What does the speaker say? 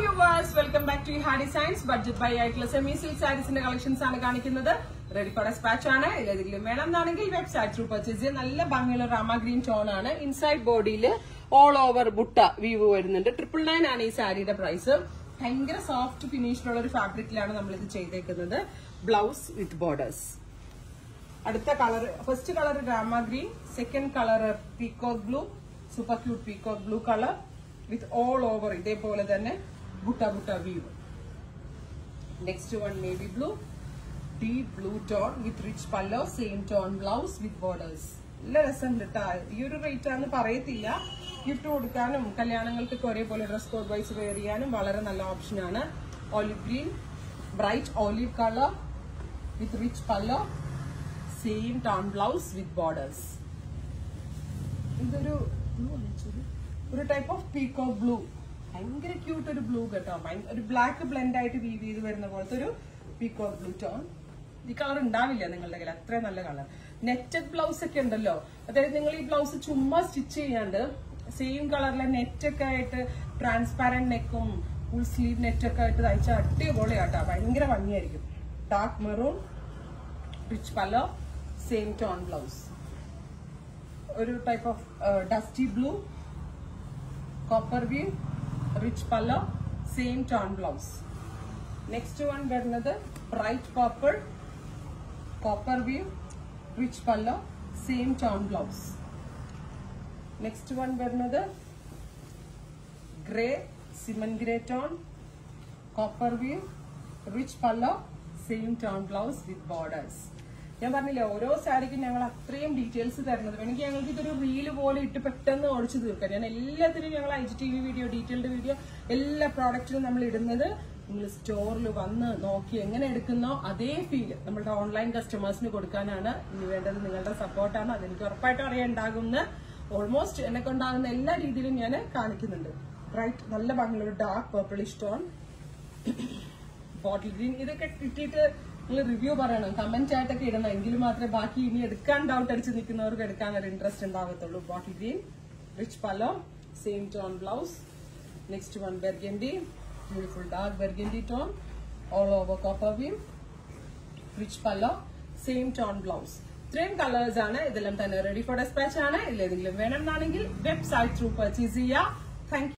Viewers welcome back to ഹാ science budget buy ആയിട്ടുള്ള semi silk സാരീസിന്റെ കളക്ഷൻസ് ആണ് കാണിക്കുന്നത്. റെഡി ഫോർ ഡെസ്പാച്ച് ആണ്. ഏതെങ്കിലും വേണം എന്നാണെങ്കിൽ വെബ്സൈറ്റ് ത്രൂ പർച്ചേസ് ചെയ്യാം. നല്ല ഭംഗിയുള്ള റാമ ഗ്രീൻ ടോൺ ആണ്. ഇൻസൈഡ് ബോഡിയിൽ ഓൾ ഓവർ ബുട്ട വ്യൂ വരുന്നുണ്ട്. ട്രിപ്പിൾ നയൻ ആണ് ഈ സാരിയുടെ പ്രൈസ് ഭയങ്കര സോഫ്റ്റ് ഫിനിഷിലുള്ള ഒരു ഫാബ്രിക്കിലാണ് നമ്മൾ ഇത് ചെയ്തേക്കുന്നത്. ബ്ലൗസ് വിത്ത് ബോർഡേഴ്സ് അടുത്ത colour first colour Rama green second colour peacock blue super cute peacock blue colour with all over ഇതേപോലെ തന്നെ butta butta weave. Next one navy blue, deep blue tone with rich പല്ലോ same tone blouse with borders. നല്ല രസം കിട്ടാ ഈ ഒരു rate ആണെന്ന് പറയത്തില്ല gift കൊടുക്കാനും കല്യാണങ്ങൾക്കൊക്കെ ഒരേപോലെ ഡ്രസ് കോഡ് വൈസ് വെയർ ചെയ്യാനും വളരെ നല്ല ഓപ്ഷനാണ് olive green bright olive colour with rich colour same tone blouse with borders ഇതൊരു. ഒരു ടൈപ്പ് ഓഫ് പീക്കോ ബ്ലൂ ഭയങ്കര ക്യൂട്ട് ഒരു ബ്ലൂ കേട്ടോ. ഒരു ബ്ലാക്ക് ബ്ലെൻഡ് ആയിട്ട് വീവ് ചെയ്ത് വരുന്ന പോലത്തെ ഒരു പീക്കോ ബ്ലൂ ടോൺ ഈ കളർ ഉണ്ടാവില്ല നിങ്ങളുടെ കയ്യിൽ. അത്രയും നല്ല കളർ നെറ്റഡ് ബ്ലൗസ് ഒക്കെ ഉണ്ടല്ലോ. അതായത് നിങ്ങൾ ഈ ബ്ലൗസ് ചുമ്മാ സ്റ്റിച്ച് ചെയ്യാണ്ട് സെയിം കളറിലെ നെറ്റ് ഒക്കെ ആയിട്ട് ട്രാൻസ്പാരന്റ് നെക്കും ഫുൾ സ്ലീവ് നെറ്റ് ഒക്കെ ആയിട്ട് തയ്ച്ച അടിപൊളിയാട്ടോ. ഭയങ്കര ഭംഗിയായിരിക്കും. Dark maroon rich pallu same tone blouse ഒരു type of dusty blue copper weave rich pallu same tone blouse next one വരുന്നത് bright copper copper weave rich pallu same tone blouse next one വരുന്നത് grey cement grey tone copper weave rich pallu same tone blouse with borders ഞാൻ പറഞ്ഞില്ലേ ഓരോ സാരിക്കും ഞങ്ങൾ അത്രയും details തരുന്നത്. വേണമെങ്കിൽ ഞങ്ങൾക്ക് ഇതൊരു റീൽ പോലെ ഇട്ട് പെട്ടെന്ന് ഓടിച്ചു തീർക്കാം. ഞാൻ എല്ലാത്തിനും ഞങ്ങൾ I G T V video detailed video എല്ലാ പ്രോഡക്റ്റിനും നമ്മൾ ഇടുന്നത് നിങ്ങൾ സ്റ്റോറിൽ വന്ന് നോക്കി എങ്ങനെ എടുക്കുന്നോ അതേ ഫീൽ നമ്മളുടെ ഓൺലൈൻ കസ്റ്റമേഴ്സിന് കൊടുക്കാനാണ് ഇനി വേണ്ടത്. നിങ്ങളുടെ സപ്പോർട്ടാണ് അതെനിക്ക് ഉറപ്പായിട്ടും അറിയാണ്ടാകുന്ന ഓൾമോസ്റ്റ് എന്നെ കൊണ്ടാകുന്ന എല്ലാ രീതിയിലും ഞാൻ കാണിക്കുന്നുണ്ട്. റൈറ്റ് നല്ല ഭംഗിയുള്ള dark purple stone bottle green ഇതൊക്കെ കിട്ടിയിട്ട് നിങ്ങൾ റിവ്യൂ പറയണം. കമന്റ് ആയിട്ടൊക്കെ ഇടണം. എങ്കിൽ മാത്രമേ ബാക്കി ഇനി എടുക്കാൻ ഡൗട്ട് അടിച്ച് നിൽക്കുന്നവർക്ക് എടുക്കാൻ ഒരു interest ഉണ്ടാകത്തുള്ളൂ bottle green rich pallu same tone blouse next one burgundy beautiful dark burgundy tone all over copper weave rich pallu same tone blouse ഇത്രയും കളേഴ്സ് ആണ്. ഇതെല്ലാം തന്നെ റെഡി ഫോർ ഡെസ്പാച്ച് ആണ്. ഇല്ല ഏതെങ്കിലും വേണമെന്നാണെങ്കിൽ വെബ്സൈറ്റ് ത്രൂ പർച്ചേസ് ചെയ്യുക thank